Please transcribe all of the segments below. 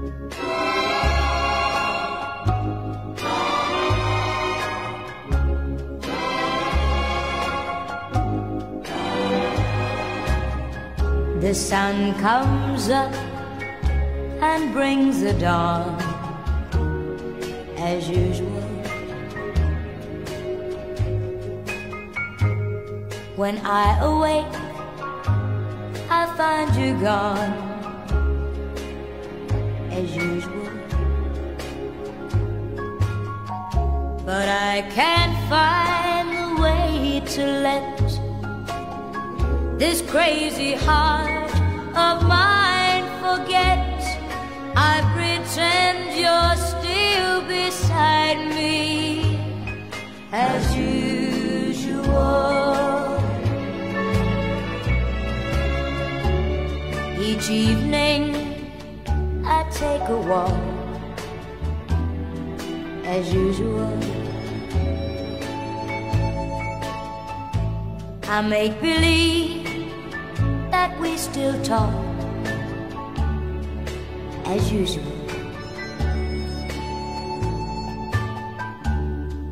The sun comes up and brings the dawn as usual. When I awake, I find you gone as usual. But I can't find the way to let this crazy heart of mine forget. I pretend you're still beside me as usual. Each evening take a walk as usual. I make believe that we still talk as usual.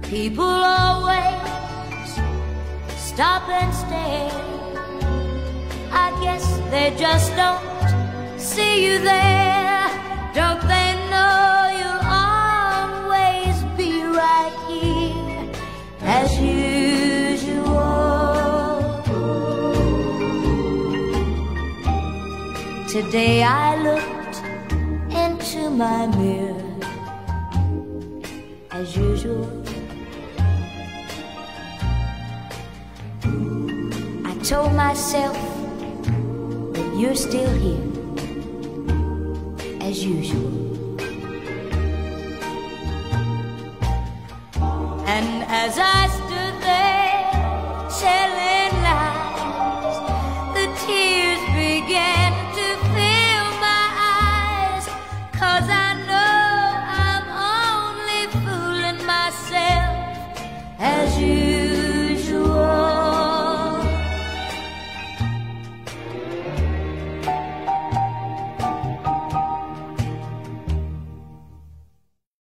People always stop and stare. I guess they just don't see you there. Don't they know you'll always be right here as usual? Today I looked into my mirror as usual. I told myself that you're still here as usual. And as I stood there telling lies, the tears began to fill my eyes. Cause I know I'm only fooling myself as usual.